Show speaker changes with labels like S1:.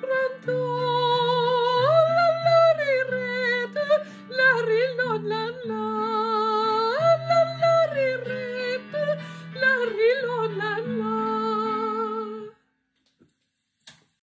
S1: pranto, la la la la la la la la.